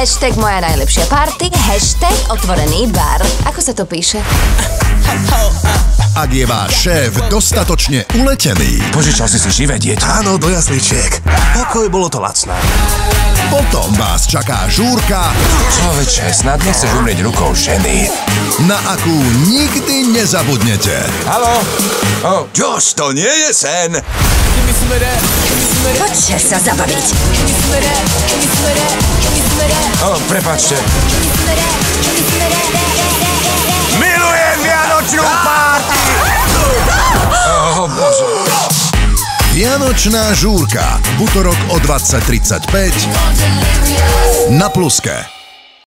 hashtag moja najlepšia party, hashtag otvorený bar. Ako sa to píše? Ak je váš šéf dostatočne uletený, Požičal si si živé dieťa. Áno, do jasličiek. Pokoj, bolo to lacné. potom vás čaká žúrka, Človeče, snad nechceš umrieť rukou ženy. na akú nikdy nezabudnete. Haló? O, Josh, to nie je sen. Poďte sa zabaviť. O, prepáčte. Milujem Vianočnú párty! O, bože. Vianočná žúrka. V útorok o 20.35 na Pluske.